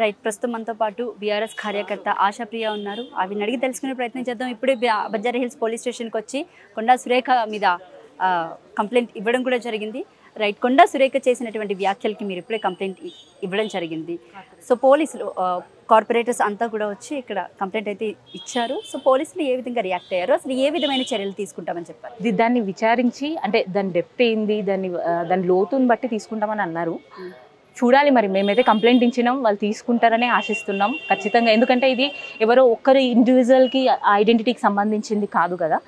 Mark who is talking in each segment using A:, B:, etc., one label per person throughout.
A: Right ప్రస్తుతం మనతో పాటు బీఆర్ఎస్ కార్యకర్త ఆశాప్రియ ఉన్నారు. అవి అడిగి తెలుసుకునే ప్రయత్నం చేద్దాం. ఇప్పుడే బంజారా హిల్స్ పోలీస్ స్టేషన్కి వచ్చి కొండా సురేఖ మీద కంప్లైంట్ ఇవ్వడం కూడా జరిగింది. రైట్ కొండా సురేఖ చేసినటువంటి వ్యాఖ్యలకి మీరు ఇప్పుడే కంప్లైంట్ ఇవ్వడం జరిగింది. సో పోలీసులు కార్పొరేటర్స్ అంతా కూడా వచ్చి ఇక్కడ కంప్లైంట్ అయితే ఇచ్చారు. సో పోలీసులు ఏ విధంగా రియాక్ట్ అయ్యారు? అసలు ఏ విధమైన చర్యలు తీసుకుంటామని చెప్పారు?
B: ఇది దాన్ని విచారించి అంటే దాని డెప్త్ ఏంది దాన్ని దాని లోతుని బట్టి తీసుకుంటామని అన్నారు. చూడాలి మరి. మేమైతే కంప్లైంట్ ఇచ్చినాం వాళ్ళు తీసుకుంటారనే ఆశిస్తున్నాం ఖచ్చితంగా. ఎందుకంటే ఇది ఎవరో ఒక్కరి ఇండివిజువల్కి ఐడెంటిటీకి సంబంధించింది కాదు కదా.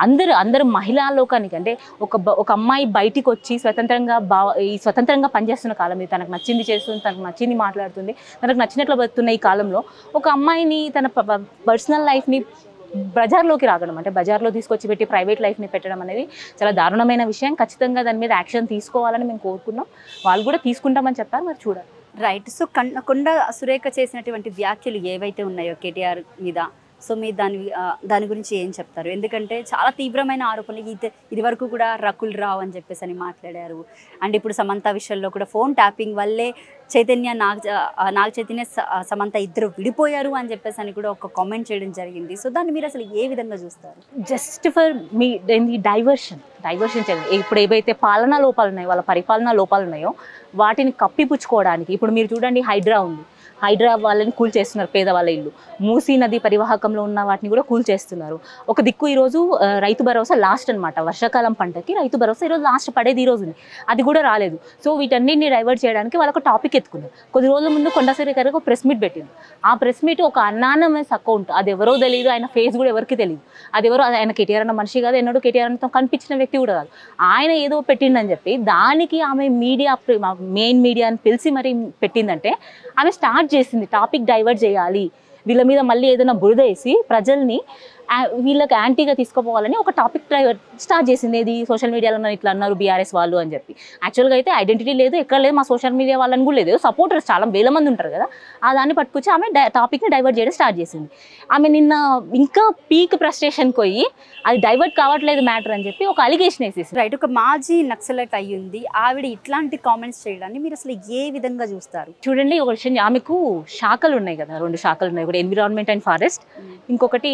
B: అందరు అందరు మహిళా లోకానికి అంటే ఒక బ- ఒక అమ్మాయి బయటికి వచ్చి స్వతంత్రంగా బా ఈ స్వతంత్రంగా పనిచేస్తున్న కాలం ఇది. తనకు నచ్చింది చేస్తుంది తనకు నచ్చింది మాట్లాడుతుంది తనకు నచ్చినట్లు బతున్న ఈ కాలంలో ఒక అమ్మాయిని తన పర్సనల్ లైఫ్ని బజార్లోకి రాగడం అంటే బజార్లో తీసుకొచ్చి పెట్టి ప్రైవేట్ లైఫ్ని పెట్టడం అనేది చాలా దారుణమైన విషయం. ఖచ్చితంగా దాని మీద యాక్షన్ తీసుకోవాలని మేము కోరుకున్నాం. వాళ్ళు కూడా తీసుకుంటామని చెప్పారు మరి చూడాలి.
A: రైట్. సో కన్ కొండ సురేఖ చేసినటువంటి వ్యాఖ్యలు ఏవైతే ఉన్నాయో కేటీఆర్ మీద? సో మీరు దాని దాని గురించి ఏం చెప్తారు? ఎందుకంటే చాలా తీవ్రమైన ఆరోపణలు. ఇది ఇది వరకు కూడా రకుల్ రావు అని చెప్పేసి అని మాట్లాడారు. అండ్ ఇప్పుడు సమంత విషయంలో కూడా ఫోన్ ట్యాపింగ్ వల్లే చైతన్య నాగ నాగ చైతన్య స- సమంత ఇద్దరు విడిపోయారు అని చెప్పేసి అని కూడా ఒక కామెంట్ చేయడం జరిగింది. సో దాన్ని మీరు అసలు ఏ విధంగా చూస్తారు?
B: Just for me diversion diversion చేయండి. ఇప్పుడు ఏవైతే పాలనా లోపాలు ఉన్నాయో వాళ్ళ పరిపాలనా లోపాలు ఉన్నాయో వాటిని కప్పిపుచ్చుకోవడానికి ఇప్పుడు మీరు చూడండి హైడ్రా ఉంది. హైడ్రా వాళ్ళని కూల్ చేస్తున్నారు పేదవాళ్ళ ఇల్లు. మూసీ నది పరివాహకంలో ఉన్న వాటిని కూడా కూల్ చేస్తున్నారు. ఒక దిక్కు ఈరోజు రైతు భరోసా లాస్ట్ అనమాట వర్షాకాలం పంటకి రైతు భరోసా ఈరోజు లాస్ట్ పడేది ఈ రోజు ఉంది అది కూడా రాలేదు. సో వీటన్నిటిని డైవర్ట్ చేయడానికి వాళ్ళకు టాపిక్ ఎత్తుకున్నారు. కొద్ది రోజుల ముందు కొండసరి గారు ఒక ప్రెస్ మీట్ పెట్టింది ఆ ప్రెస్ మీట్ ఒక అనానమస్ అకౌంట్ అది ఎవరో తెలియదు ఆయన ఫేస్ కూడా ఎవరికి తెలియదు అది ఎవరో ఆయన కేటీఆర్ అన్న మనిషి కాదు ఎన్నడూ కేటీఆర్ అన్నతో కనిపించిన వ్యక్తి కూడా కాదు. ఆయన ఏదో పెట్టిండని చెప్పి దానికి ఆమె మీడియా మెయిన్ మీడియాని పిలిచి మరి పెట్టిందంటే ఆమె స్టార్ట్ చేసింది. టాపిక్ డైవర్ట్ చేయాలి. వీళ్ళ మీద మళ్ళీ ఏదైనా బురద వేసి ప్రజల్ని వీళ్ళకి యాంటీగా తీసుకుపోవాలని ఒక టాపిక్ స్టార్ట్ చేసింది. ఏది? సోషల్ మీడియాలో ఇట్లా అన్నారు బీఆర్ఎస్ వాళ్ళు అని చెప్పి. యాక్చువల్గా అయితే ఐడెంటిటీ లేదు ఎక్కడ లేదు మా సోషల్ మీడియా వాళ్ళని కూడా లేదు. సపోర్టర్స్ చాలా వేల మంది ఉంటారు కదా. ఆ దాన్ని పట్టుకొచ్చి ఆమె టాపిక్ని డైవర్ట్ చేయడం స్టార్ట్ చేసింది. ఆమె నిన్న ఇంకా పీక్ ఫ్రస్ట్రేషన్కి పోయి అది డైవర్ట్ కావట్లేదు మ్యాటర్ అని చెప్పి ఒక అలిగేషన్ వేసేసింది.
A: రైట్ ఒక మాజీ నక్సలైట్ అయ్యింది. ఆవిడ ఇట్లాంటి కామెంట్స్ చేయడాన్ని మీరు అసలు ఏ విధంగా చూస్తారు?
B: చూడండి ఒక విషయం ఆమెకు శాఖలు ఉన్నాయి కదా. రెండు శాఖలు ఉన్నాయి ఒకటి ఎన్విరాన్మెంట్ అండ్ ఫారెస్ట్ ఇంకొకటి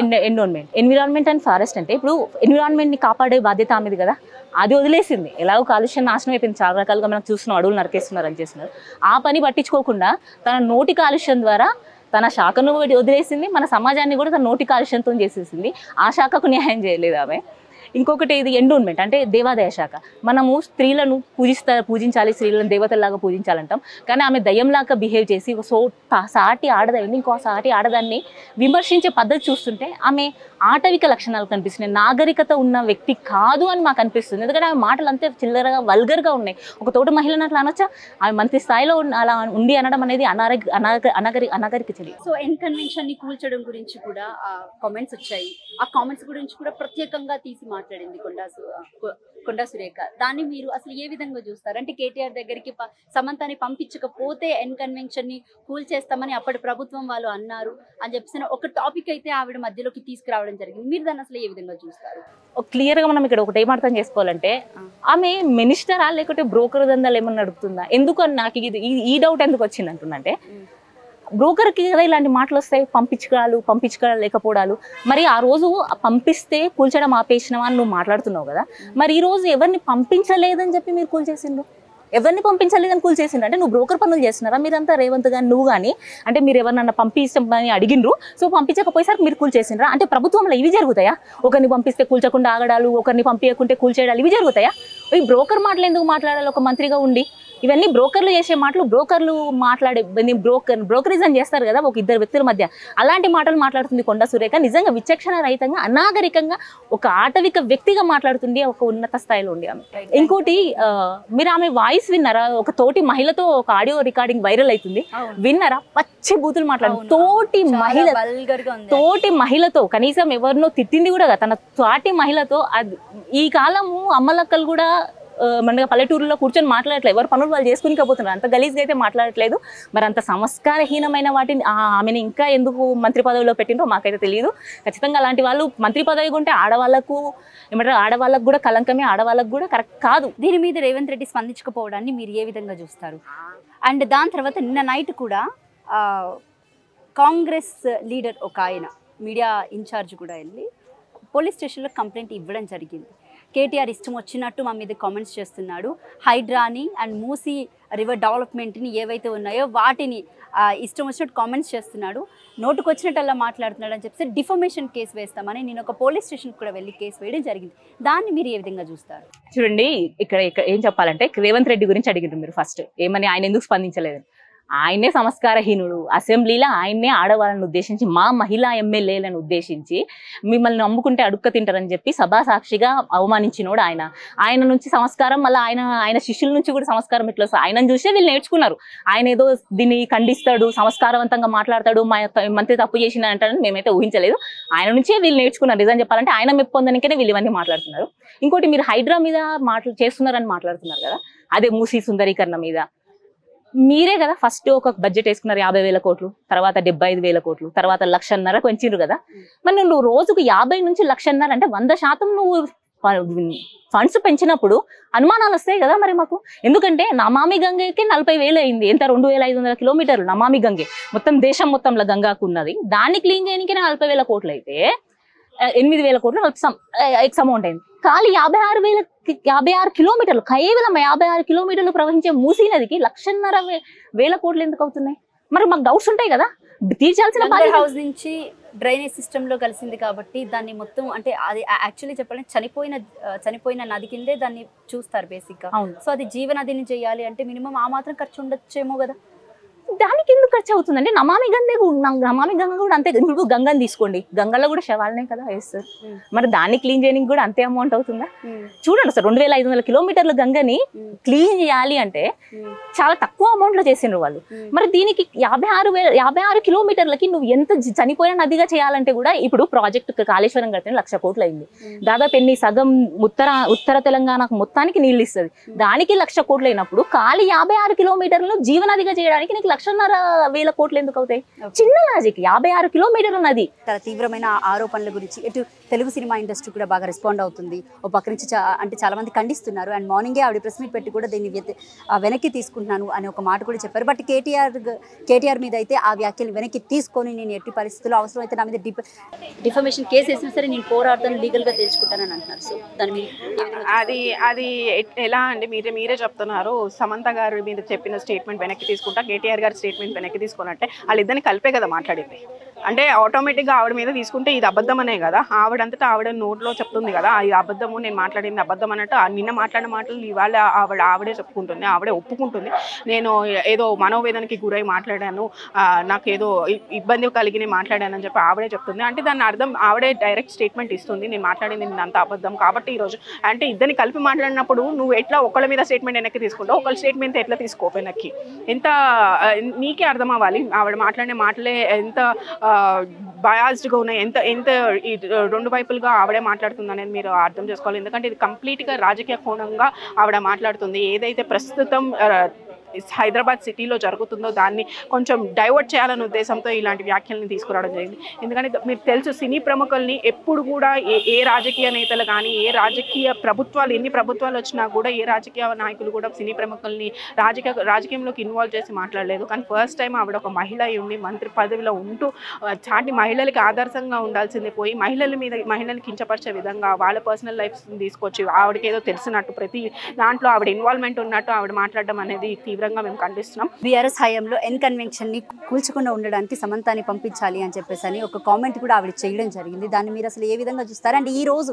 B: ఎన్విరాన్మెంట్ ఎన్విరాన్మెంట్ అండ్ ఫారెస్ట్ అంటే ఇప్పుడు ఎన్విరాన్మెంట్ని కాపాడే బాధ్యత ఆమెది కదా. అది వదిలేసింది. ఎలాగో కాలుష్యం నాశనం అయిపోయింది. చాలా రకాలుగా మనం చూస్తున్నాం. అడవులు నరికేస్తున్నారు అని చేస్తున్నారు. ఆ పని పట్టించుకోకుండా తన నోటి కాలుష్యం ద్వారా తన శాఖను వదిలేసింది. మన సమాజాన్ని కూడా తన నోటి కాలుష్యంతో చేసేసింది. ఆ శాఖకు న్యాయం చేయలేదు ఆమె. ఇంకొకటి ఇది ఎండోన్మెంట్ అంటే దేవాదాయ శాఖ. మనము స్త్రీలను పూజిస్తా పూజించాలి స్త్రీలను దేవతల్లాగా పూజించాలంటాం. కానీ ఆమె దయ్యంలాగా బిహేవ్ చేసి ఒక సో సాటి ఆడదాన్ని ఇంకో సాటి ఆడదాన్ని విమర్శించే పద్ధతి చూస్తుంటే ఆమె ఆటవిక లక్షణాలు కనిపిస్తున్నాయి. నాగరికత ఉన్న వ్యక్తి కాదు అని మాకు అనిపిస్తుంది. ఎందుకంటే ఆమె మాటలు అంతే చిల్లరగా వల్గర్గా ఉన్నాయి. ఒక తోటి మహిళను అట్లా అనొచ్చా? ఆమె మంత్రి స్థాయిలో ఉన్న- అలా ఉండి అనడం అనేది అనారోగ్య అనాగ అనగరి అనగరిక చర్య.
A: సో ఎన్ కన్వెన్షన్ని కూల్చడం గురించి కూడా కామెంట్స్ వచ్చాయి. ఆ కామెంట్స్ గురించి కూడా ప్రత్యేకంగా తీసి మాట్లాడింది కొండా కొండా సురేఖ. దాన్ని మీరు అసలు ఏ విధంగా చూస్తారు? అంటే కేటీఆర్ దగ్గరికి ప- సమంతాని పంపించకపోతే ఎన్ కన్వెన్షన్ని కూల్ చేస్తామని అప్పటి ప్రభుత్వం వాళ్ళు అన్నారు అని చెప్పేసి ఒక టాపిక్ అయితే ఆవిడ మధ్యలోకి తీసుకురావడం జరిగింది. మీరు దాన్ని అసలు ఏ విధంగా చూస్తారు?
B: క్లియర్గా మనం ఇక్కడ ఒకటి ఏం అర్థం చేసుకోవాలంటే ఆమె మినిస్టరా లేకుంటే బ్రోకర్ దందాలు ఏమన్నా నడుపుతుందా ఎందుకు అని నాకు ఇది ఈ- ఈ డౌట్ ఎందుకు వచ్చింది అంటుందంటే బ్రోకర్కి కదా ఇలాంటి మాటలు వస్తాయి పంపించుకోవాలి పంపించుకోలేకపోవడాలు మరి ఆ రోజు పంపిస్తే కూల్చడం ఆపేసినావా అని నువ్వు మాట్లాడుతున్నావు కదా? మరి ఈ రోజు ఎవరిని పంపించలేదని చెప్పి మీరు కూల్ చేసిండ్రు ఎవరిని పంపించలేదని కూల్ చేసిండ్రు అంటే నువ్వు బ్రోకర్ పనులు చేస్తున్నారా? మీరంతా రేవంత్ గాని నువ్వు కానీ అంటే మీరు ఎవరినన్నా పంపించమని అడిగిండ్రు. సో పంపించకపోయేసరికి మీరు కూల్ చేసిండ్రా అంటే ప్రభుత్వంలో ఇవి జరుగుతాయా? ఒకరిని పంపిస్తే కూల్చకుండా ఆగడాలు ఒకరిని పంపించకుంటే కూల్చేయడాలు ఇవి జరుగుతాయా? ఈ బ్రోకర్ మాటలు ఎందుకు మాట్లాడాలి? ఒక మంత్రిగా ఉండి. ఇవన్నీ బ్రోకర్లు చేసే మాటలు బ్రోకర్లు మాట్లాడే బ్రోకర్ బ్రోకరిజం చేస్తారు కదా ఒక ఇద్దరు వ్యక్తుల మధ్య. అలాంటి మాటలు మాట్లాడుతుంది కొండ సురేఖ. నిజంగా విచక్షణ రహితంగా అనాగరికంగా ఒక ఆటవిక వ్యక్తిగా మాట్లాడుతుంది ఒక ఉన్నత స్థాయిలో ఉండి ఆమె. ఇంకోటి మీరు ఆమె వాయిస్ విన్నారా? ఒక తోటి మహిళతో ఒక ఆడియో రికార్డింగ్ వైరల్ అవుతుంది విన్నారా? పచ్చి బూతులు మాట్లాడు. తోటి మహిళ తోటి మహిళతో కనీసం ఎవరినో తిట్టింది కూడా కాదు. తన తోటి మహిళతో అది ఈ కాలము అమ్మలక్కలు కూడా మన పల్లెటూరులో కూర్చొని మాట్లాడట్లేదు. ఎవరు పనులు వాళ్ళు చేసుకుని పోతున్నారు అంత గలీజ్గా అయితే మాట్లాడట్లేదు. మరి అంత సంస్కారహీనమైన వాటిని ఆమెను ఇంకా ఎందుకు మంత్రి పదవిలో పెట్టినో మాకైతే తెలియదు. ఖచ్చితంగా అలాంటి వాళ్ళు మంత్రి పదవి ఉంటే ఆడవాళ్ళకు ఏమంటారు ఆడవాళ్ళకు కూడా కలంకమే ఆడవాళ్ళకు కూడా కరెక్ట్ కాదు.
A: దీని మీద రేవంత్ రెడ్డి స్పందించకపోవడాన్ని మీరు ఏ విధంగా చూస్తారు? అండ్ దాని తర్వాత నిన్న నైట్ కూడా కాంగ్రెస్ లీడర్ ఒక ఆయన మీడియా ఇన్ఛార్జ్ కూడా వెళ్ళి పోలీస్ స్టేషన్లో కంప్లైంట్ ఇవ్వడం జరిగింది. కేటీఆర్ ఇష్టం వచ్చినట్టు మా మీద కామెంట్స్ చేస్తున్నాడు. హైడ్రాని అండ్ మూసీ రివర్ డెవలప్మెంట్ని ఏవైతే ఉన్నాయో వాటిని ఆ, ఇష్టం వచ్చినట్టు కామెంట్స్ చేస్తున్నాడు. నోటుకు వచ్చినట్టల్లా మాట్లాడుతున్నాడు అని చెప్పి డిఫర్మేషన్ కేసు వేస్తామని నేను ఒక పోలీస్ స్టేషన్కి కూడా వెళ్ళి కేసు వేయడం జరిగింది. దాన్ని మీరు ఏ విధంగా చూస్తారు?
B: చూడండి ఇక్కడ ఇక్కడ ఏం చెప్పాలంటే రేవంత్ రెడ్డి గురించి అడిగారు మీరు ఫస్ట్. ఏమని ఆయన ఎందుకు స్పందించలేదు? ఆయనే సంస్కారహీనుడు. అసెంబ్లీలో ఆయన్నే ఆడవాళ్ళని ఉద్దేశించి మా మహిళా ఎమ్మెల్యేలను ఉద్దేశించి మిమ్మల్ని నమ్ముకుంటే అడుక్క తింటారని చెప్పి సభా సాక్షిగా అవమానించినోడు ఆయన. ఆయన నుంచి సంస్కారం మళ్ళీ ఆయన ఆయన శిష్యుల నుంచి కూడా సంస్కారం ఇట్లా ఆయనను చూసే వీళ్ళు నేర్చుకున్నారు. ఆయన ఏదో దీన్ని ఖండిస్తాడు సంస్కారవంతంగా మాట్లాడతాడు మా మంత్రి తప్పు చేసిన అంటారని మేమైతే ఊహించలేదు. ఆయన నుంచే వీళ్ళు నేర్చుకున్నారు. నిజం చెప్పాలంటే ఆయన మెప్పు పొందడానికే వీళ్ళు ఇవన్నీ మాట్లాడుతున్నారు. ఇంకోటి మీరు హైడ్రా మీద మాట్లా చేస్తున్నారని మాట్లాడుతున్నారు కదా. అదే మూసీ సుందరీకరణ మీద. మీరే కదా ఫస్ట్ ఒక బడ్జెట్ వేసుకున్నారు యాభై వేల కోట్లు తర్వాత డెబ్బై ఐదు వేల కోట్లు తర్వాత లక్షన్నర పెంచిండ్రు కదా. మరి నువ్వు రోజుకు యాభై నుంచి లక్షన్నర అంటే వంద శాతం నువ్వు ఫండ్స్ పెంచినప్పుడు అనుమానాలు వస్తాయి కదా మరి మాకు. ఎందుకంటే నమామి గంగకి నలభై వేలు అయింది ఎంత? రెండు వేల ఐదు వందల కిలోమీటర్లు నమామి గంగే. మొత్తం దేశం మొత్తంలో గంగాకు ఉన్నది. దాన్ని క్లీన్ చేయడానికి నలభై వేల కోట్లు అయితే ఎనిమిది వేల కోట్లు సమ్ ఎక్స్ అమౌంట్ అయింది. ఖాళీ యాభై ఆరు వేల యాభై ఆరు కిలోమీటర్లు కేవలం యాభై ఆరు కిలోమీటర్లు ప్రవహించే మూసీ నదికి లక్షన్నర వేల కోట్లు ఎందుకు అవుతున్నాయి? మరి మాకు డౌట్స్ ఉంటాయి కదా? తీర్చాల్సిన
A: హౌస్ నుంచి డ్రైనేజ్ సిస్టమ్లో కలిసింది కాబట్టి దాన్ని మొత్తం అంటే అది యాక్చువల్లీ చెప్పాలంటే చనిపోయిన చనిపోయిన నది కిందే దాన్ని చూస్తారు
B: బేసిక్గా.
A: సో అది జీవనదిని చేయాలి అంటే మినిమం ఆ మాత్రం ఖర్చు ఉండొచ్చేమో కదా?
B: దానికి ఎందుకు ఖర్చు అవుతుందండి? నమామి గంగే కూడా- నమామి గంగ కూడా అంతే. ఇప్పుడు గంగని తీసుకోండి. గంగలో కూడా శవాలనే కదా వేస్తారు. మరి దాన్ని క్లీన్ చేయడానికి కూడా అంతే అమౌంట్ అవుతుందా? చూడండి సార్ రెండు వేల ఐదు వందల కిలోమీటర్ల గంగని క్లీన్ చేయాలి అంటే చాలా తక్కువ అమౌంట్లో చేసిండ్రు వాళ్ళు. మరి దీనికి యాభై ఆరు వేల యాభై ఆరు కిలోమీటర్లకి నువ్వు ఎంత చనిపోయిన నదిగా చేయాలంటే కూడా ఇప్పుడు ప్రాజెక్ట్ కాళేశ్వరం కడితే లక్ష కోట్లు అయింది. దాదాపు ఎన్ని సగం ఉత్తర ఉత్తర తెలంగాణకు మొత్తానికి నీళ్ళు ఇస్తుంది. దానికి లక్ష కోట్లు అయినప్పుడు ఖాళీ యాభై ఆరు కిలోమీటర్లను జీవనదిగా చేయడానికి నీకు లక్షన్నర వేల కోట్లు ఎందుకు అవుతాయి. చిన్న లాజిక్ యాభై ఆరు కిలోమీటర్ల నది
A: చాలా తీవ్రమైన ఆరోపణల గురించి ఇటు తెలుగు సినిమా ఇండస్ట్రీ కూడా బాగా రెస్పాండ్ అవుతుంది. ఓ పక్క నుంచి చా- అంటే చాలా మంది ఖండిస్తున్నారు. అండ్ మార్నింగే ఆవిడ ప్రెస్ మీట్ పెట్టి కూడా దీన్ని వెనక్కి తీసుకుంటున్నాను అనే ఒక మాట కూడా చెప్పారు. బట్ కేటీఆర్ కేటీఆర్ మీద అయితే ఆ వ్యాఖ్యలు వెనక్కి తీసుకొని నేను ఎట్టి పరిస్థితుల్లో అవసరం అయితే నా మీద డిఫ డిఫర్మేషన్ కేసు వేసినా సరే నేను పోరాడతాను లీగల్గా తెలుసుకుంటానని అంటున్నారు. సో దాని మీద
C: అది అది ఎలా అండి? మీరే మీరే చెప్తున్నారు. సమంత గారి మీద చెప్పిన స్టేట్మెంట్ వెనక్కి తీసుకుంటా కేటీఆర్ గారి స్టేట్మెంట్ వెనక్కి తీసుకోనంటే వాళ్ళిద్దరిని కలిపే కదా మాట్లాడింది. అంటే ఆటోమేటిక్గా ఆవిడ మీద తీసుకుంటే ఇది అబద్ధం అనే కదా. ఆవిడంతటా ఆవిడ నోట్లో చెప్తుంది కదా ఇది అబద్ధము నేను మాట్లాడింది అబద్ధం అన్నట్టు నిన్న మాట్లాడిన మాటలు ఇవాళ ఆవిడ ఆవిడే చెప్పుకుంటుంది ఆవిడే ఒప్పుకుంటుంది. నేను ఏదో మనోవేదనకి గురై మాట్లాడాను నాకు ఏదో ఇబ్బంది కలిగి నేను అని చెప్పి ఆవిడే చెప్తుంది. అంటే దాని అర్థం ఆవిడే డైరెక్ట్ స్టేట్మెంట్ ఇస్తుంది నేను మాట్లాడింది నేను అంత అబద్ధం కాబట్టి ఈరోజు అంటే ఇద్దరిని కలిపి మాట్లాడినప్పుడు నువ్వు ఎట్లా ఒకళ్ళ మీద స్టేట్మెంట్ వెనక్కి తీసుకుంటావు ఒకళ్ళ స్టేట్మెంట్ ఎట్లా తీసుకో వెనక్కి? ఎంత నీకే అర్థం అవ్వాలి ఆవిడ మాట్లాడే మాటలే ఎంత బయాస్డ్గా ఉన్నాయి ఎంత ఎంత ఈ రెండు వైపులుగా ఆవిడే మాట్లాడుతుంది అనేది మీరు అర్థం చేసుకోవాలి. ఎందుకంటే ఇది కంప్లీట్గా రాజకీయ కోణంగా ఆవిడ మాట్లాడుతుంది. ఏదైతే ప్రస్తుతం హైదరాబాద్ సిటీలో జరుగుతుందో దాన్ని కొంచెం డైవర్ట్ చేయాలనే ఉద్దేశంతో ఇలాంటి వ్యాఖ్యల్ని తీసుకురావడం జరిగింది. ఎందుకంటే మీకు తెలుసు సినీ ప్రముఖుల్ని ఎప్పుడు కూడా ఏ ఏ రాజకీయ నేతలు కానీ ఏ రాజకీయ ప్రభుత్వాలు ఎన్ని ప్రభుత్వాలు వచ్చినా కూడా ఏ రాజకీయ నాయకులు కూడా సినీ ప్రముఖుల్ని రాజకీయ రాజకీయంలోకి ఇన్వాల్వ్ చేసి మాట్లాడలేదు. కానీ ఫస్ట్ టైం ఆవిడ ఒక మహిళ అయి ఉండి మంత్రి పదవిలో ఉంటూ చాటి మహిళలకి ఆదర్శంగా ఉండాల్సింది. పోయి మహిళల మీద మహిళలు కించపరిచే విధంగా వాళ్ళ పర్సనల్ లైఫ్ తీసుకొచ్చి ఆవిడకి ఏదో తెలిసినట్టు ప్రతి దాంట్లో ఆవిడ ఇన్వాల్వ్మెంట్ ఉన్నట్టు ఆవిడ మాట్లాడడం అనేది తీవ్రంగా మేము ఖండిస్తున్నాం.
A: బీఆర్ఎస్ హయాంలో ఎన్ కన్వెన్షన్ని కూల్చకుండా ఉండడానికి సమంతాని పంపించాలి అని చెప్పేసి అని ఒక కామెంట్ కూడా ఆవిడ చేయడం జరిగింది. దాన్ని మీరు అసలు ఏ విధంగా చూస్తారు? అంటే ఈ రోజు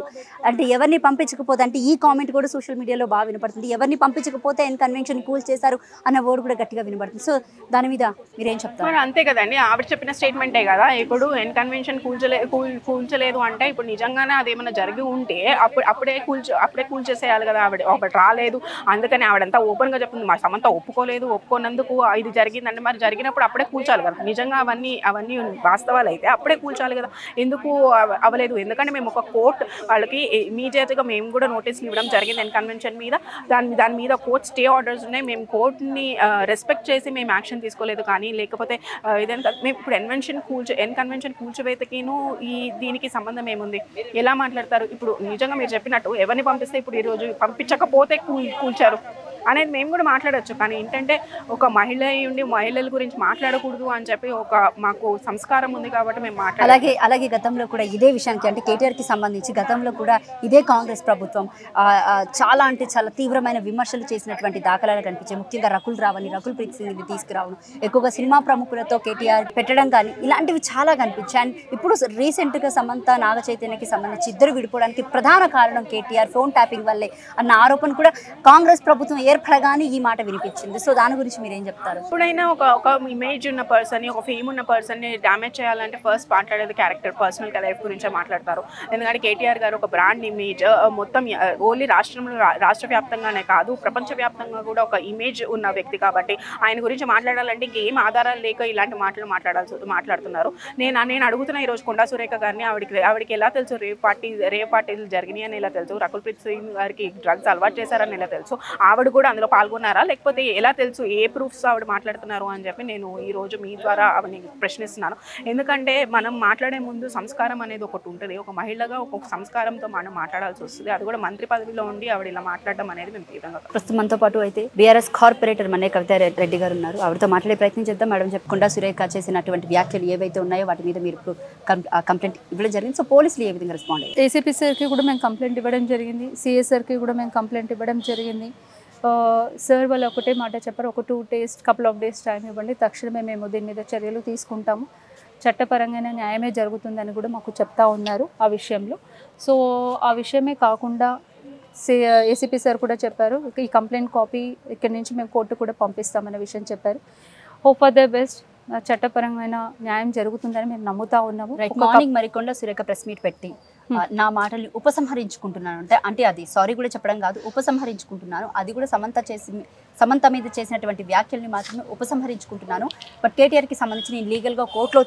A: అంటే ఎవరిని పంపించకపోతే అంటే ఈ కామెంట్ కూడా సోషల్ మీడియాలో బాగా వినపడుతుంది. ఎవరిని పంపించకపోతే ఎన్ కన్వెన్షన్ కూల్ చేశారు అన్న వర్డ్ కూడా గట్టిగా వినపడుతుంది. సో దాని మీద మీరేం చెప్తారు?
C: మరి అంతే కదండి. ఆవిడ చెప్పిన స్టేట్మెంటే కదా. ఇప్పుడు ఎన్ కన్వెన్షన్ కూల్చలే కూల్ కూల్చలేదు అంటే ఇప్పుడు నిజంగానే అదేమన్నా జరిగి ఉంటే అప్పుడు అప్పుడే కూల్చ అప్పుడే కూల్చేసేయాలి కదా ఆవిడ. ఒకటి రాలేదు. అందుకని ఆవిడంతా ఓపెన్గా చెప్తుంది. మా సమంత ఒప్పుకోలేదు ఒప్పుకోనందుకు ఇది జరిగిందండి మరి జరిగినప్పుడు అప్పుడే కూల్చాలి కదా. నిజంగా అవన్నీ అవన్నీ వాస్తవాలు అయితే అప్పుడే కూల్చాలి కదా. ఎందుకు అవ్వలేదు ఎందుకంటే మేము ఒక కోర్ట్ వాళ్ళకి ఇమీడియట్గా మేము కూడా నోటీసులు ఇవ్వడం జరిగింది అండ్ కన్వెన్షన్ మీద. దాని దాని మీద కోర్ట్ స్టే ఆర్డర్స్ ఉన్నాయి. మేము కోర్ట్ని రెస్పెక్ట్ చేసి మేము యాక్షన్ తీసుకోలేదు కానీ లేకపోతే ఆ, మేము ఇప్పుడు ఎన్వెన్షన్ కూల్చు ఎన్ కన్వెన్షన్ కూల్చివేతకిను ఈ దీనికి సంబంధం ఏముంది? ఎలా మాట్లాడతారు? ఇప్పుడు నిజంగా మీరు చెప్పినట్టు ఎవరిని పంపిస్తే ఇప్పుడు ఈరోజు పంపించకపోతే కూల్ కూల్చారు. అనేది మేము కూడా మాట్లాడొచ్చు. కానీ ఏంటంటే ఒక మహిళ ఉండి మహిళల గురించి మాట్లాడకూడదు అని చెప్పి ఒక మాకు సంస్కారం ఉంది కాబట్టి మేము మాట్లాడాలి
A: అలాగే అలాగే గతంలో కూడా ఇదే విషయానికి అంటే కేటీఆర్కి సంబంధించి గతంలో కూడా ఇదే కాంగ్రెస్ ప్రభుత్వం చాలా అంటే చాలా తీవ్రమైన విమర్శలు చేసినటువంటి దాఖలాలు కనిపించాయి. ముఖ్యంగా రకుల్ రావని రకుల్ ప్రీత్ సింగ్ని తీసుకురావడం ఎక్కువగా సినిమా ప్రముఖులతో కేటీఆర్ పెట్టడం కానీ ఇలాంటివి చాలా కనిపించాయి. అండ్ ఇప్పుడు రీసెంట్గా సమంత నాగ చైతన్యకి సంబంధించి ఇద్దరు విడిపోవడానికి ప్రధాన కారణం కేటీఆర్ ఫోన్ ట్యాపింగ్ వల్లే అన్న ఆరోపణ కూడా కాంగ్రెస్ ప్రభుత్వం ఏ ఏర్పడగానే ఈ మాట వినిపించింది. సో దాని గురించి మీరు ఏం చెప్తారు?
C: ఎప్పుడైనా ఒక ఒక ఇమేజ్ ఉన్న పర్సన్ ఒక ఫేమ్ ఉన్న పర్సన్ని డ్యామేజ్ చేయాలంటే ఫస్ట్ మాట్లాడేది క్యారెక్టర్ పర్సనల్ లైఫ్ గురించే మాట్లాడతారు. ఎందుకంటే కేటీఆర్ గారు ఒక బ్రాండ్ ఇమేజ్ మొత్తం ఓన్లీ రాష్ట్రంలో రా- రాష్ట్ర వ్యాప్తంగానే కాదు ప్రపంచ వ్యాప్తంగా కూడా ఒక ఇమేజ్ ఉన్న వ్యక్తి కాబట్టి ఆయన గురించి మాట్లాడాలంటే ఇంకేం ఆధారాలు లేక ఇలాంటి మాటలు మాట్లాడాల్సి మాట్లాడుతున్నారు. నేను నేను అడుగుతున్నా ఈరోజు కొండా సురేఖ గారిని ఆవిడకి ఆవిడకి ఎలా తెలుసు రేవ్ పార్టీ రేవ్ పార్టీలు జరిగినాయి అని ఎలా తెలుసు? రకుల్ ప్రీత్ సింగ్ గారికి డ్రగ్స్ అలవాటు చేశారని ఎలా తెలుసు? ఆవిడ కూడా అందులో పాల్గొన్నారా? లేకపోతే ఎలా తెలుసు ఏ ప్రూఫ్స్ ఆవిడ మాట్లాడుతున్నారు అని చెప్పి నేను ఈ రోజు మీ ద్వారా ఆవిడని ప్రశ్నిస్తున్నాను. ఎందుకంటే మనం మాట్లాడే ముందు సంస్కారం అనేది ఒకటి ఉంటుంది. ఒక మహిళగా ఒక్కొక్క సంస్కారంతో మనం మాట్లాడాల్సి వస్తుంది. అది కూడా మంత్రి పదవిలో ఉండి ఆవిడ ఇలా మాట్లాడడం అనేది మేము తీవ్రంగా
A: ప్రస్తుతం మనతో పాటు అయితే బీఆర్ఎస్ కార్పొరేటర్ మనే కవిత రెడ్డి గారు ఉన్నారు. ఆవిడతో మాట్లాడే ప్రయత్నం చేద్దాం. మేడం చెప్పకుండా సురేఖ చేసినటువంటి వ్యాఖ్యలు ఏవైతే ఉన్నాయో వాటి మీద మీరు కంప్లైంట్ ఇవ్వడం జరిగింది. సో పోలీసులు ఏ విధంగా రెస్పాండ్ అయ్యారు?
D: ఏసీపీ సార్కి కూడా మేము కంప్లైంట్ ఇవ్వడం జరిగింది. సిఏ సార్కి కూడా మేము కంప్లైంట్ ఇవ్వడం జరిగింది. సార్ వాళ్ళు ఒకటే మాట చెప్పారు ఒక two days couple of days time ఇవ్వండి తక్షణమే మేము దీని మీద చర్యలు తీసుకుంటాము. చట్టపరంగానే న్యాయమే జరుగుతుందని కూడా మాకు చెప్తా ఉన్నారు ఆ విషయంలో. సో ఆ విషయమే కాకుండా సి ఏసీపీ సార్ కూడా చెప్పారు ఈ కంప్లైంట్ కాపీ ఇక్కడి నుంచి మేము కోర్టు కూడా పంపిస్తామనే విషయం చెప్పారు. హోప్ ఫర్ ద బెస్ట్ చట్టపరమైన న్యాయం జరుగుతుందని మేము నమ్ముతా ఉన్నాము.
A: మార్నింగ్ మరికొండ సురేఖ ప్రెస్ మీట్ పెట్టి. నా మాటల్ని ఉపసంహరించుకుంటున్నాను. అంటే అంటే అది సారీ కూడా చెప్పడం కాదు ఉపసంహరించుకుంటున్నాను. అది కూడా సమంత చేసి సమంత మీద చేసినటువంటి వ్యాఖ్యల్ని మాత్రమే ఉపసంహరించుకుంటున్నాను. బట్ కేటీఆర్కి సంబంధించి నేను లీగల్గా కోర్టులో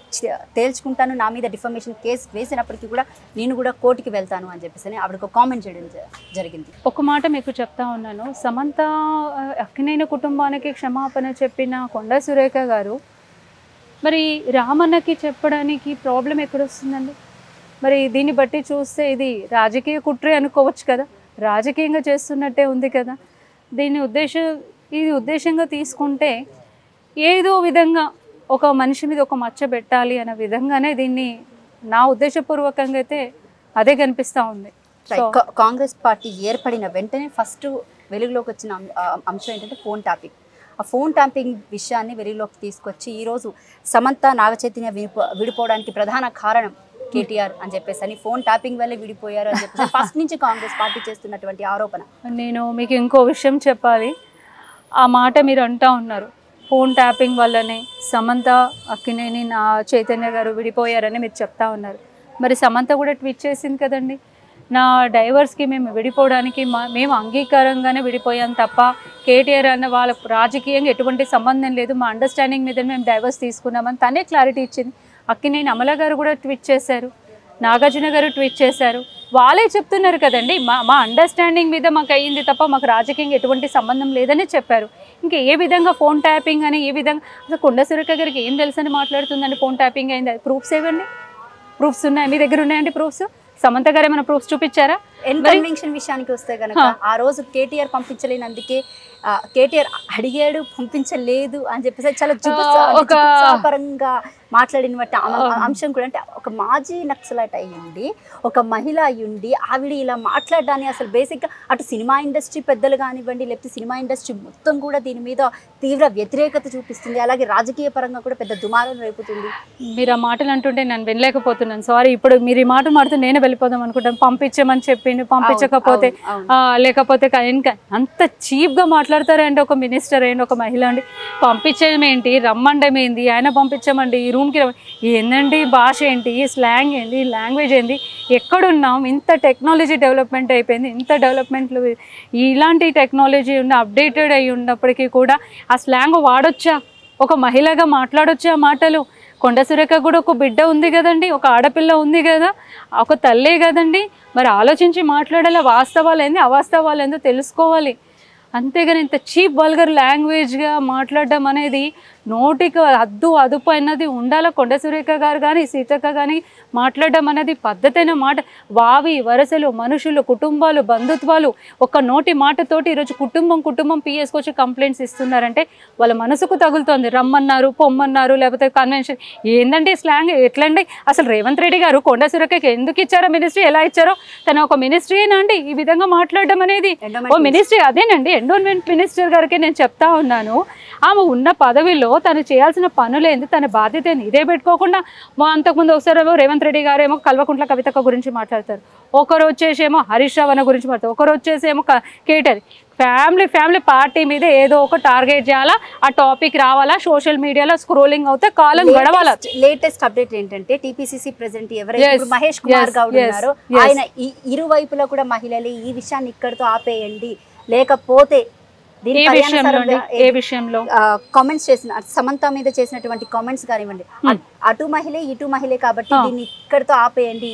A: తేల్చుకుంటాను. నా మీద డిఫర్మేషన్ కేసు వేసినప్పటికీ కూడా నేను కూడా కోర్టుకి వెళ్తాను అని చెప్పేసి ఆవిడకు కామెంట్ చేయడం జ- జరిగింది.
D: ఒక మాట మీకు చెప్తా ఉన్నాను. సమంత ఆ, అక్కినేని కుటుంబానికి క్షమాపణ చెప్పిన కొండ సురేఖ గారు మరి రామన్నకి చెప్పడానికి ప్రాబ్లం ఎక్కడొస్తుందండి? మరి దీన్ని బట్టి చూస్తే ఇది రాజకీయ కుట్రే అనుకోవచ్చు కదా. రాజకీయంగా చేస్తున్నట్టే ఉంది కదా. దీని ఉద్దేశం ఇది ఉద్దేశంగా తీసుకుంటే ఏదో విధంగా ఒక మనిషి మీద ఒక మచ్చ పెట్టాలి అనే విధంగానే దీన్ని నా ఉద్దేశపూర్వకంగా అయితే అదే కనిపిస్తూ ఉంది.
A: కాంగ్రెస్ పార్టీ ఏర్పడిన వెంటనే ఫస్ట్ వెలుగులోకి వచ్చిన అంశం ఏంటంటే ఫోన్ ట్యాపింగ్ ఆ ఫోన్ ట్యాపింగ్ విషయాన్ని వెలుగులోకి తీసుకొచ్చి ఈరోజు సమంత నాగచైతన్య విడిపో విడిపోవడానికి ప్రధాన కారణం కేటీఆర్ అని చెప్పేసి అని ఫోన్ ట్యాపింగ్ వల్లే విడిపోయారు అని చెప్పేసి ఫస్ట్ నుంచి కాంగ్రెస్ పార్టీ చేస్తున్నటువంటి ఆరోపణ.
D: నేను మీకు ఇంకో విషయం చెప్పాలి. ఆ మాట మీరు అంటా ఉన్నారు. ఫోన్ ట్యాపింగ్ వల్లనే సమంత అక్కినేని నా చైతన్య గారు విడిపోయారని మీరు చెప్తా ఉన్నారు. మరి సమంత కూడా ట్వీట్ చేసింది కదండి. నా డైవర్స్కి మేము విడిపోవడానికి మా మేము అంగీకారంగానే విడిపోయాం తప్ప కేటీఆర్ అన్న వాళ్ళ రాజకీయంగా ఎటువంటి సంబంధం లేదు. మా అండర్స్టాండింగ్ మీద మేము డైవర్స్ తీసుకున్నామని తనే క్లారిటీ ఇచ్చింది. అక్కినేని అమల గారు కూడా ట్వీట్ చేశారు నాగార్జున గారు ట్వీట్ చేశారు. వాళ్ళే చెప్తున్నారు కదండి మా మా అండర్స్టాండింగ్ మీద మాకు అయ్యింది తప్ప మాకు రాజకీయంగా ఎటువంటి సంబంధం లేదని చెప్పారు. ఇంకా ఏ విధంగా ఫోన్ ట్యాపింగ్ అని ఏ విధంగా అసలు కొండ సురేఖ గారికి ఏం తెలుసని మాట్లాడుతుందండి ఫోన్ ట్యాపింగ్ అయింది? ప్రూఫ్స్ ఏవండి? ప్రూఫ్స్ ఉన్నాయి? మీ దగ్గర ఉన్నాయండి ప్రూఫ్స్ సమంత గారు ఏమైనా ప్రూఫ్స్ చూపించారా?
A: ఎన్కన్వెన్షన్ విషయానికి వస్తే కనుక ఆ రోజు కేటీఆర్ పంపించలేనందుకే కేటీఆర్ అడిగాడు పంపించలేదు అని చెప్పేసి చాలా జుగుప్సాపరంగా మాట్లాడిన అంశం కూడా అంటే ఒక మాజీ నక్సలైట్ అయ్యుండి ఒక మహిళ అయ్యుండి ఆవిడ ఇలా మాట్లాడడాన్ని అసలు బేసిక్గా అటు సినిమా ఇండస్ట్రీ పెద్దలు కానివ్వండి లేకపోతే సినిమా ఇండస్ట్రీ మొత్తం కూడా దీని మీద తీవ్ర వ్యతిరేకత చూపిస్తుంది. అలాగే రాజకీయ పరంగా కూడా పెద్ద దుమారం రేపుతుంది.
D: మీరు ఆ మాటలు అంటుంటే నేను వినలేకపోతున్నాను. సారీ ఇప్పుడు మీరు ఈ మాట మాడుతూ నేనే వెళ్ళిపోదాం అనుకుంటాను. పంపించమని చెప్పిండు పంపించకపోతే లేకపోతే అంత చీప్గా మాట్లాడతారండి ఒక మినిస్టర్ ఏంటి ఒక మహిళ అండి. పంపించడం ఏంటి? రమ్మండం ఏంది? ఆయన పంపించమండి. ఈ రూమ్కి ఏందండి భాష ఏంటి? ఈ స్లాంగ్ ఏంది? ఈ లాంగ్వేజ్ ఏంది? ఎక్కడున్నాం? ఇంత టెక్నాలజీ డెవలప్మెంట్ అయిపోయింది. ఇంత డెవలప్మెంట్లు ఇలాంటి టెక్నాలజీ ఉన్న అప్డేటెడ్ అయి ఉన్నప్పటికీ కూడా ఆ స్లాంగ్ వాడొచ్చా? ఒక మహిళగా మాట్లాడొచ్చా ఆ మాటలు? కొండ సురేఖ కూడా ఒక బిడ్డ ఉంది కదండి ఒక ఆడపిల్ల ఉంది కదా ఒక తల్లే కదండి. మరి ఆలోచించి మాట్లాడాలి? వాస్తవాలు ఏంది? అవాస్తవాలు ఏందో తెలుసుకోవాలి. అంతేగాని ఇంత చీప్ వల్గర్ లాంగ్వేజ్గా మాట్లాడడం అనేది నోటికి హద్దు అదుపు అన్నది ఉండాల. కొండ సురేఖ గారు కానీ సీతక్క కానీ మాట్లాడడం అనేది పద్ధతైన మాట. వావి వరసలు మనుషులు కుటుంబాలు బంధుత్వాలు ఒక నోటి మాటతోటి ఈరోజు కుటుంబం కుటుంబం పిఎస్కొచ్చి కంప్లైంట్స్ ఇస్తున్నారంటే వాళ్ళ మనసుకు తగులుతోంది. రమ్మన్నారు పొమ్మన్నారు లేకపోతే కన్వెన్షన్ ఏందండి స్లాంగ్ ఎట్లండి? అసలు రేవంత్ రెడ్డి గారు కొండ సురేఖకి ఎందుకు ఇచ్చారో మినిస్ట్రీ ఎలా ఇచ్చారో? తన ఒక మినిస్ట్రీనా అండి? ఈ విధంగా మాట్లాడడం అనేది? ఓ మినిస్ట్రీ అదేనండి. ఎండోన్మెంట్ మినిస్టర్ గారికి నేను చెప్తా ఉన్నాను. ఆమె ఉన్న పదవిలో తను చేయాల్సిన పనులేంది తన బాధ్యత ఏంది ఇదే పెట్టుకోకుండా మా అంతకుముందు ఒకసారి రేవంత్ రెడ్డి గారు ఏమో కల్వకుంట్ల కవితక్క గురించి మాట్లాడతారు. ఒకరు వచ్చేసి ఏమో హరీష్ రావు అన్న గురించి మాట్లాడతారు. ఒకరు వచ్చేసి ఏమో క- కేటర్. ఫ్యామిలీ ఫ్యామిలీ పార్టీ మీద ఏదో ఒక టార్గెట్ చేయాలా? ఆ టాపిక్ రావాలా? సోషల్ మీడియాలో స్క్రోలింగ్ అవుతే కాలం గడవాలా?
A: లేటెస్ట్ అప్డేట్ ఏంటంటే టీపీసీసీ ప్రెసిడెంట్ ఎవరైతే మహేష్ కుమార్ గౌడ్ ఉన్నారు. ఆయన ఇరువైపులా కూడా మహిళలు ఈ విషయాన్ని ఇక్కడితో ఆపేయండి. లేకపోతే
D: ఏ విషయంలో అండి? ఏ విషయంలో?
A: కామెంట్స్ చేసిన సమంత మీద చేసినటువంటి కామెంట్స్ కానివ్వండి. అటు మహిళే ఇటు మహిళే కాబట్టి దీన్ని ఇక్కడితో ఆపేయండి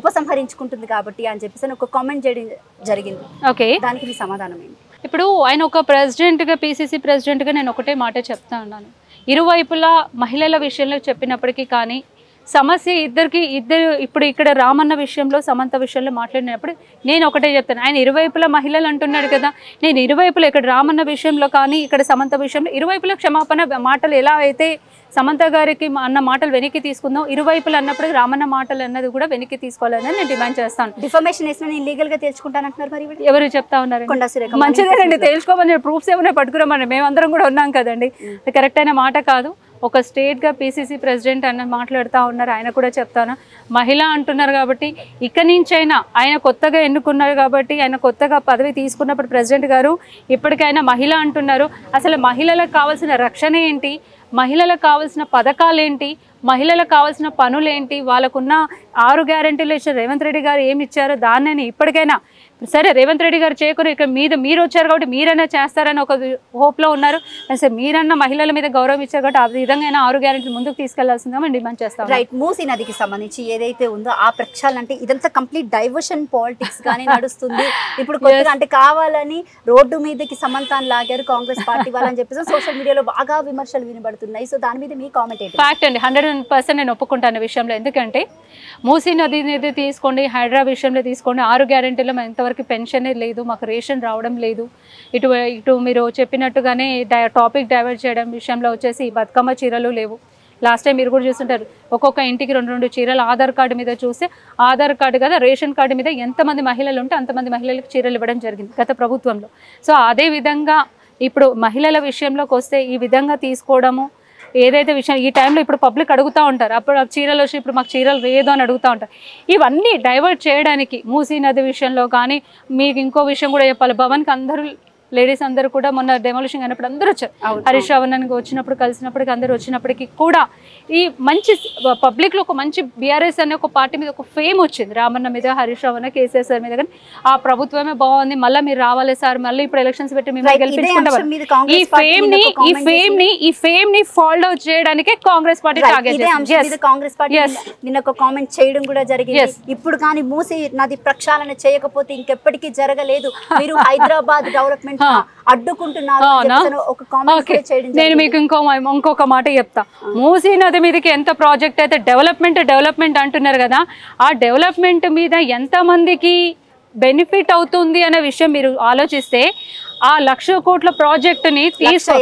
A: ఉపసంహరించుకుంటుంది కాబట్టి అని చెప్పేసి ఒక కామెంట్ చేయడం జరిగింది.
D: ఓకే.
A: దానికి మీ సమాధానం ఏంటి?
D: ఇప్పుడు ఆయన ఒక ప్రెసిడెంట్గా పీసీసీ ప్రెసిడెంట్గా నేను ఒకటే మాట చెప్తా ఉన్నాను. ఇరువైపులా మహిళల విషయంలో చెప్పినప్పటికీ కానీ సమస్య ఇద్దరికి ఇద్దరు ఇప్పుడు ఇక్కడ రామన్న విషయంలో సమంత విషయంలో మాట్లాడినప్పుడు నేను ఒకటే చెప్తాను. ఆయన ఇరువైపులా మహిళలు అంటున్నాడు కదా. నేను ఇరువైపులా ఇక్కడ రామన్న విషయంలో కానీ ఇక్కడ సమంత విషయంలో ఇరువైపులా క్షమాపణ మాటలు ఎలా అయితే సమంత గారికి అన్న మాటలు వెనక్కి తీసుకుందాం ఇరువైపులు అన్నప్పుడు రామన్న మాటలు అన్నది కూడా వెనక్కి తీసుకోవాలని నేను డిమాండ్ చేస్తాను.
A: డిఫర్మేషన్ వేసిన నేను లీగల్గా తేల్చుకుంటానంటున్నారు మరి?
D: ఎవరు చెప్తా ఉన్నారు మంచిదేనండి తేల్చుకోమని ప్రూఫ్స్ ఏమైనా పట్టుకురామని మేమందరం కూడా ఉన్నాం కదండి. కరెక్ట్ అయిన మాట కాదు. ఒక స్టేట్గా పీసీసీ ప్రెసిడెంట్ అన్న మాట్లాడుతూ ఉన్నారు. ఆయన కూడా చెప్తాను. మహిళ అంటున్నారు కాబట్టి ఇక నుంచైనా ఆయన కొత్తగా ఎన్నుకున్నారు కాబట్టి ఆయన కొత్తగా పదవి తీసుకున్నప్పుడు ప్రెసిడెంట్ గారు ఇప్పటికైనా మహిళ అంటున్నారు. అసలు మహిళలకు కావాల్సిన రక్షణ ఏంటి? మహిళలకు కావాల్సిన పథకాలు ఏంటి? మహిళలకు కావాల్సిన పనులేంటి వాళ్ళకున్న ఆరు గ్యారంటీలు ఇచ్చిన రేవంత్ రెడ్డి గారు ఏమి ఇచ్చారో దాన్ని ఇప్పటికైనా సరే రేవంత్ రెడ్డి గారు చేయకుండా ఇక్కడ మీద మీరు వచ్చారు కాబట్టి మీరైనా చేస్తారని ఒక హోప్లో ఉన్నారు. సరే మీరన్నా మహిళల మీద గౌరవం ఇచ్చారు కాబట్టి ఆ విధంగా ఆరు గ్యారెంటీలు ముందుకు తీసుకెళ్ళాల్సిందా మేము డిమాండ్ చేస్తాం.
A: రైట్ మూసీ నదికి సంబంధించి ఏదైతే ఉందో ఆ ప్రక్షాళన అంటే ఇదంతా కంప్లీట్ డైవర్షన్ పాలిటిక్స్ గానే నడుస్తుంది. ఇప్పుడు కొత్తగా అంటే కావాలని రోడ్డు మీదకి సమంతాన్ని లాగారు కాంగ్రెస్ పార్టీ వాళ్ళని చెప్పేసి సోషల్ మీడియాలో బాగా విమర్శలు వినబడుతున్నాయి. సో దాని మీద మీ కామెంట్ ఏంటి
D: ఫ్యాక్ట్ అండి హండ్రెడ్ పర్సెంట్ నేను ఒప్పుకుంటాను విషయంలో. ఎందుకంటే మూసీ నది తీసుకోండి హైడ్రా విషయంలో తీసుకోండి ఆరు గ్యారెంటీలో మేము ఎవరికి పెన్షనే లేదు మాకు రేషన్ రావడం లేదు. ఇటు ఇటు మీరు చెప్పినట్టుగానే డై టాపిక్ డైవర్ట్ చేయడం విషయంలో వచ్చేసి బతుకమ్మ చీరలు లేవు. లాస్ట్ టైం మీరు కూడా చూస్తుంటారు ఒక్కొక్క ఇంటికి రెండు రెండు చీరలు ఆధార్ కార్డు మీద చూస్తే ఆధార్ కార్డు కదా రేషన్ కార్డు మీద ఎంతమంది మహిళలు ఉంటే అంతమంది మహిళలకు చీరలు ఇవ్వడం జరిగింది గత ప్రభుత్వంలో. సో అదే విధంగా ఇప్పుడు మహిళల విషయంలోకి వస్తే ఈ విధంగా తీసుకోవడము ఏదైతే విషయం ఈ టైంలో ఇప్పుడు పబ్లిక్ అడుగుతూ ఉంటారు అప్పుడు చీరలు వచ్చి ఇప్పుడు మాకు చీరలు లేదు అని అడుగుతూ ఉంటారు. ఇవన్నీ డైవర్ట్ చేయడానికి మూసీ నది విషయంలో కానీ మీకు ఇంకో విషయం కూడా చెప్పాలి. భవన్కి అందరూ లేడీస్ అందరూ కూడా మొన్న డెమోలిషన్ అయినప్పుడు అందరూ వచ్చారు. హరీష్ రావణ్ అని వచ్చినప్పుడు కలిసినప్పటికి అందరూ వచ్చినప్పటికీ కూడా ఈ మంచి పబ్లిక్లో ఒక మంచి బీఆర్ఎస్ అనే ఒక పార్టీ మీద ఒక ఫేమ్ వచ్చింది. రామన్న మీద హరీష్ రావణ కేసీఆర్ సార్ మీద. కానీ ఆ ప్రభుత్వమే బాగుంది. మళ్ళీ మీరు రావాలి సార్. మళ్ళీ ఇప్పుడు ఎలక్షన్స్ పెట్టి మిమ్మల్ని గెలిపించుకుంటాం ఈ
A: ఫేమ్ని
D: ఈ ఫేమ్ని ఈ ఫేమ్ని ఫాలో చేయడానికే Congress party target
A: Congress party. నిన్న ఒక కామెంట్ చేయడం కూడా జరిగింది. ఇప్పుడు కానీ మూసి నది ప్రక్షాళన చేయకపోతే ఇంకెప్పటికీ జరగలేదు. మీరు హైదరాబాద్ డెవలప్మెంట్ అడ్డుకుంటున్నారు
D: నేను. మీకు ఇంకో ఇంకొక మాట చెప్తా. మూసీ నది మీదకి ఎంత ప్రాజెక్ట్ అయితే డెవలప్మెంట్ డెవలప్మెంట్ అంటున్నారు కదా ఆ డెవలప్మెంట్ మీద ఎంతమందికి బెనిఫిట్ అవుతుంది అనే విషయం మీరు ఆలోచిస్తే ఆ లక్ష కోట్ల ప్రాజెక్టుని తీసుకో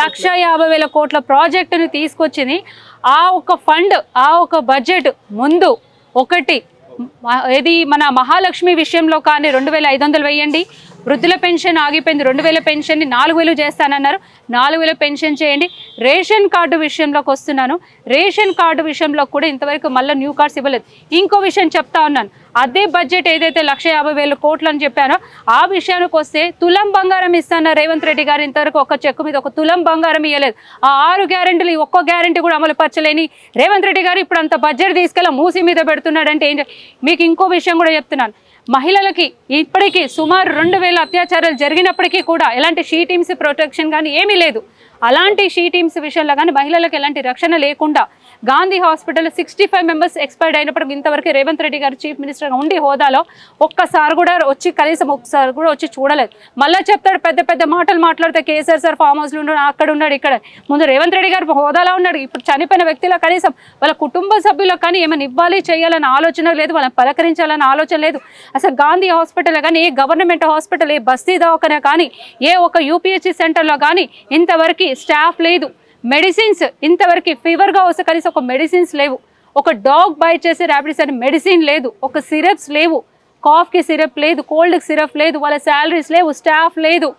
D: లక్ష యాభై వేల కోట్ల ప్రాజెక్టుని తీసుకొచ్చింది ఆ ఒక ఫండ్ ఆ ఒక బడ్జెట్ ముందు ఒకటి ఇది మన మహాలక్ష్మి విషయంలో కానీ రెండు వేల ఐదు వందలు వేయండి వృద్ధుల పెన్షన్ ఆగిపోయింది. రెండు వేల పెన్షన్ని నాలుగు వేలు చేస్తానన్నారు. నాలుగు వేల పెన్షన్ చేయండి. రేషన్ కార్డు విషయంలోకి వస్తున్నాను. రేషన్ కార్డు విషయంలో కూడా ఇంతవరకు మళ్ళీ న్యూ కార్డ్స్ ఇవ్వలేదు. ఇంకో విషయం చెప్తా ఉన్నాను. అదే బడ్జెట్ ఏదైతే లక్ష యాభై వేల కోట్లు అని చెప్పానో ఆ విషయానికి వస్తే తులం బంగారం ఇస్తాన రేవంత్ రెడ్డి గారు. ఇంతవరకు ఒక చెక్కు మీద ఒక తులం బంగారం ఇవ్వలేదు ఆ ఆరు గ్యారెంటీలు ఒక్క గ్యారెంటీ కూడా అమలు పరచలేని రేవంత్ రెడ్డి గారు ఇప్పుడు అంత బడ్జెట్ తీసుకెళ్ళి మూసి మీద పెడుతున్నాడంటే ఏం మీకు ఇంకో విషయం కూడా చెప్తున్నాను. మహిళలకి ఇప్పటికీ సుమారు రెండు వేల అత్యాచారాలు జరిగినప్పటికీ కూడా ఎలాంటి షీ టీమ్స్ ప్రొటెక్షన్ కానీ ఏమీ లేదు. అలాంటి షీ టీమ్స్ విషయంలో కానీ మహిళలకు ఎలాంటి రక్షణ లేకుండా Gandhi hospital sixty five members expired అయినప్పటికీ ఇంతవరకు రేవంత్ రెడ్డి గారు చీఫ్ మినిస్టర్గా ఉండి హోదాలో ఒక్కసారి కూడా వచ్చి కనీసం ఒక్కసారి కూడా వచ్చి చూడలేదు. మళ్ళీ చెప్తాడు పెద్ద పెద్ద మాటలు మాట్లాడితే కేసీఆర్ సార్ ఫామ్ హౌస్లో ఉన్నాడు అక్కడ ఉన్నాడు ఇక్కడ. ముందు రేవంత్ రెడ్డి గారు హోదాలో ఉన్నాడు. ఇప్పుడు చనిపోయిన వ్యక్తిలో కనీసం వాళ్ళ కుటుంబ సభ్యులకు కానీ ఏమైనా ఇవ్వాలి చేయాలన్న ఆలోచన లేదు వాళ్ళని పలకరించాలన్న ఆలోచన లేదు. అసలు గాంధీ హాస్పిటల్ కానీ ఏ గవర్నమెంట్ హాస్పిటల్ ఏ బస్తీ దవాఖాన కానీ ఏ ఒక యూపీహెచ్సి సెంటర్లో కానీ ఇంతవరకు స్టాఫ్ లేదు. మెడిసిన్స్ ఇంతవరకు ఫీవర్గా వస్తే కనీసం ఒక మెడిసిన్స్ లేవు. ఒక డాగ్ బై చేసే ర్యాపిడ్స్ అని మెడిసిన్ లేదు. ఒక సిరప్స్ లేవు. కాఫ్కి సిరప్ లేదు. కోల్డ్కి సిరప్ లేదు. వాళ్ళ శాలరీస్ లేవు. స్టాఫ్ లేదు.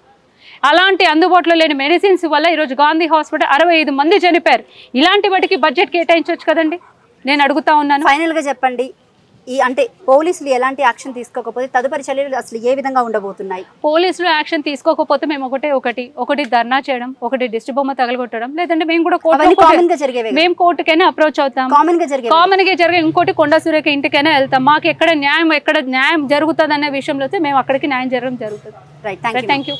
D: అలాంటి అందుబాటులో లేని మెడిసిన్స్ వల్ల ఈరోజు గాంధీ హాస్పిటల్ అరవై ఐదు మంది చనిపోయారు. ఇలాంటి వాటికి బడ్జెట్ కేటాయించవచ్చు కదండి? నేను అడుగుతా ఉన్నాను.
A: ఫైనల్గా చెప్పండి. ఈ అంటే పోలీసులు ఎలాంటి యాక్షన్ తీసుకోకపోతే తదుపరి చర్యలు అసలు ఏ విధంగా ఉండబోతున్నాయి?
D: పోలీసులు యాక్షన్ తీసుకోకపోతే మేము ఒకటే ఒకటి ఒకటి ధర్నా చేయడం ఒకటి దిష్టి బొమ్మ తగలగొట్టడం లేదంటే మేము కూడా
A: అవన్నీ
D: కోర్టు
A: కామన్గా జరిగేవి
D: మేము కోర్టుకైనా అప్రోచ్ అవుతాం.
A: కామన్గా జరిగేవి
D: కామన్గా జరిగే ఇంకోటి కొండ సూర్యకి ఇంటికైనా వెళ్తాం. మాకు ఎక్కడ న్యాయం ఎక్కడ న్యాయం జరుగుతుంది అనే విషయంలో మేము అక్కడికి న్యాయం జరగడం జరుగుతుంది.
A: Right
D: thank you